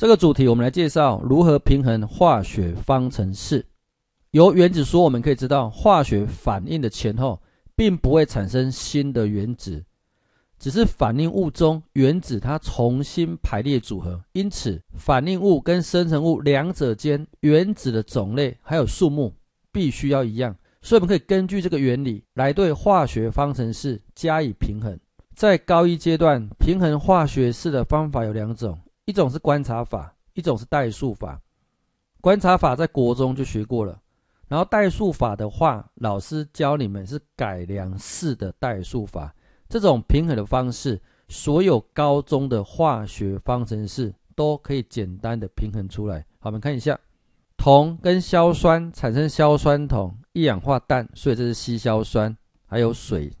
这个主题我们来介绍如何平衡化学方程式。由原子说，我们可以知道化学反应的前后并不会产生新的原子，只是反应物中原子它重新排列组合。因此，反应物跟生成物两者间原子的种类还有数目必须要一样。所以，我们可以根据这个原理来对化学方程式加以平衡。在高一阶段，平衡化学式的方法有两种。一种是观察法，一种是代数法。观察法在国中就学过了，然后代数法的话，老师教你们是改良式的代数法。这种平衡的方式，所有高中的化学方程式都可以简单的平衡出来。好，我们看一下，铜跟硝酸产生硝酸铜、一氧化氮，所以这是稀硝酸，还有水。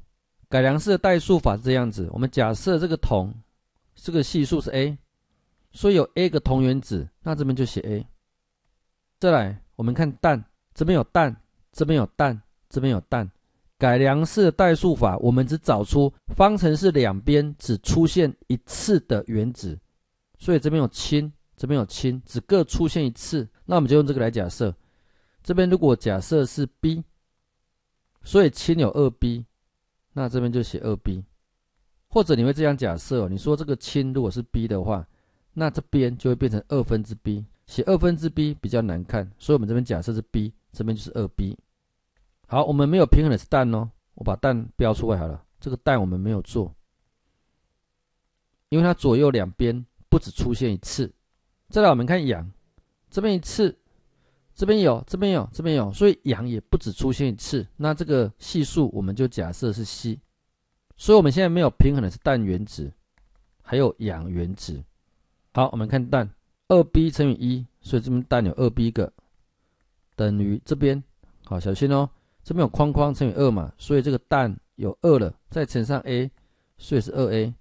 改良式的代数法是这样子，我们假设这个铜，这个系数是 A。所以有 A 个同原子，那这边就写 A。再来，我们看氮，这边有氮，这边有氮，这边有氮。改良式的代数法，我们只找出方程式两边只出现一次的原子，所以这边有氢，这边有氢，只各出现一次。那我们就用这个来假设，这边如果假设是 B，所以氢有二 B，那这边就写二 B。或者你会这样假设，你说这个氢如果是 B 的话。那这边就会变成二分之 b，写二分之 b 比较难看，所以我们这边假设是 b，这边就是二 b。好，我们没有平衡的是氮哦，我把氮标出来好了。这个氮我们没有做，因为它左右两边不止出现一次。再来我们看氧，这边一次，这边有，这边有，这边有，所以氧也不止出现一次。那这个系数我们就假设是 c，所以我们现在没有平衡的是氮原子，还有氧原子。好，我们看氮，二 b 乘以一，所以这边氮有二 b 个，等于这边，好，小心哦，这边有框框乘以二嘛，所以这个氮有二了，再乘上 a，所以是二 a，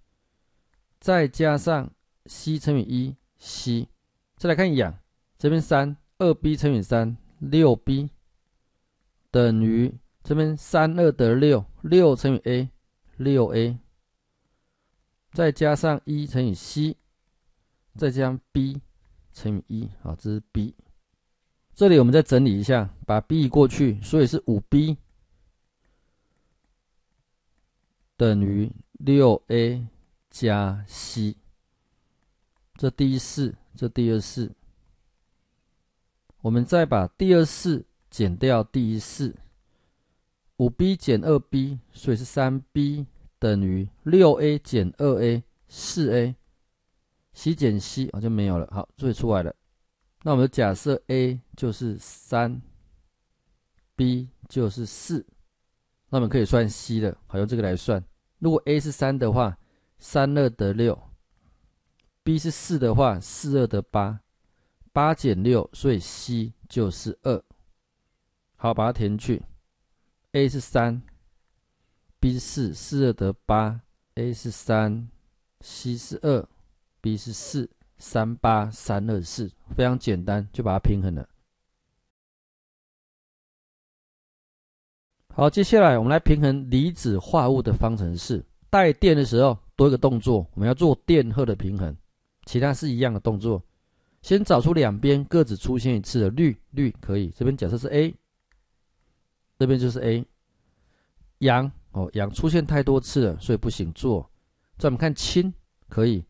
再加上 c 乘以一 c，再来看氧，这边三，二 b 乘以三，六 b，等于这边三二得六，六乘以 a，六 a，再加上一乘以 c。再将 b 乘以一，好，这是 b。这里我们再整理一下，把 b 移过去，所以是五 b 等于六 a 加 c。这第一式，这第二式。我们再把第二式减掉第一式，五 b 减二 b，所以是三 b 等于六 a 减二 a，四 a。C 减 c 啊就没有了，好，所以出来了。那我们假设 a 就是三，b 就是四，那我们可以算 c 的，好用这个来算。如果 a 是三的话，三二得六；b 是四的话，四二得八，八减六，所以 c 就是二。好，把它填去。a 是三，b 是四，四二得八；a 是三，c 是二。B 是四三八三二四，非常简单，就把它平衡了。好，接下来我们来平衡离子化物的方程式。带电的时候多一个动作，我们要做电荷的平衡，其他是一样的动作。先找出两边各自出现一次的氯，氯可以，这边假设是 A，这边就是 A。氧哦，氧出现太多次了，所以不行做。再我们看氢，可以。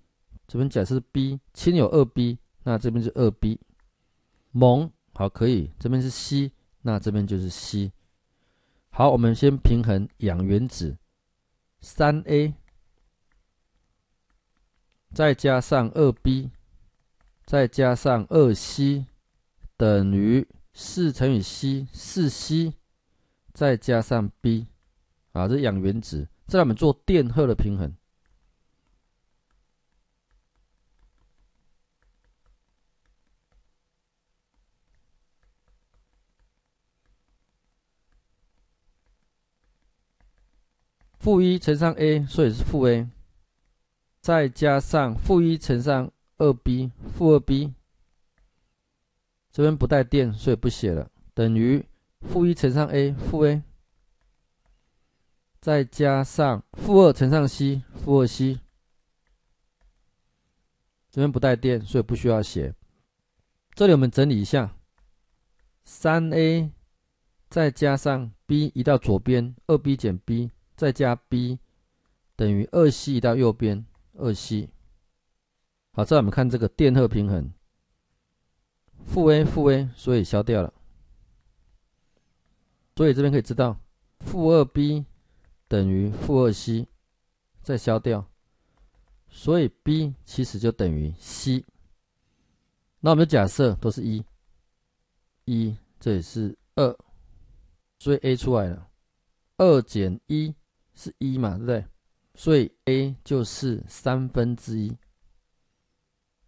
这边假设 B 氢有二 B，那这边是二 B。锰好可以，这边是 C，那这边就是 C。好，我们先平衡氧原子，三 A 再加上二 B 再加上二 C 等于四乘以 C，四 C 再加上 B，啊，这氧原子。再来我们做电荷的平衡。负一乘上 a，所以是负 a，再加上负一乘上二 b，负二 b，这边不带电，所以不写了，等于负一乘上 a，负 a，再加上负二乘上 c，负二 c，这边不带电，所以不需要写。这里我们整理一下：三 a 再加上 b 移到左边，二 b 减 b 再加 b 等于二 c 到右边，二 c。好，再我们看这个电荷平衡，负 a 负 a，所以消掉了。所以这边可以知道，负二 b 等于负二 c，再消掉。所以 B 其实就等于 C，那我们就假设都是一，一这里是二，所以 A 出来了，二减一是一嘛，对不对？所以 A 就是三分之一。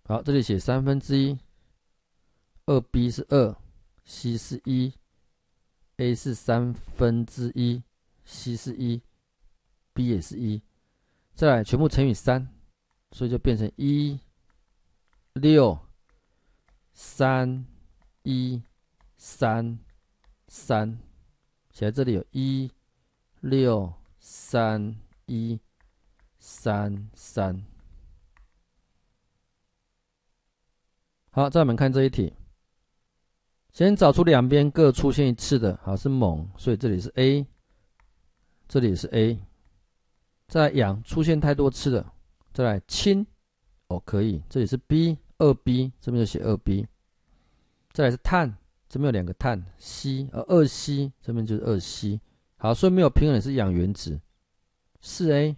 好，这里写三分之一，二 B 是二，C 是一，A 是三分之一，C 是一，B 也是一，再来全部乘以三。所以就变成一六三一三三，写在这里有一六三一三三。好，再我们看这一题，先找出两边各出现一次的，好是锰，所以这里是 A，这里是 A。再来氧出现太多次的。再来氢，哦，可以，这里是 B 二 B，这边就写二 B。再来是碳，这边有两个碳，C，而二 C 这边就是二 C。好，所以没有平衡是氧原子，四 A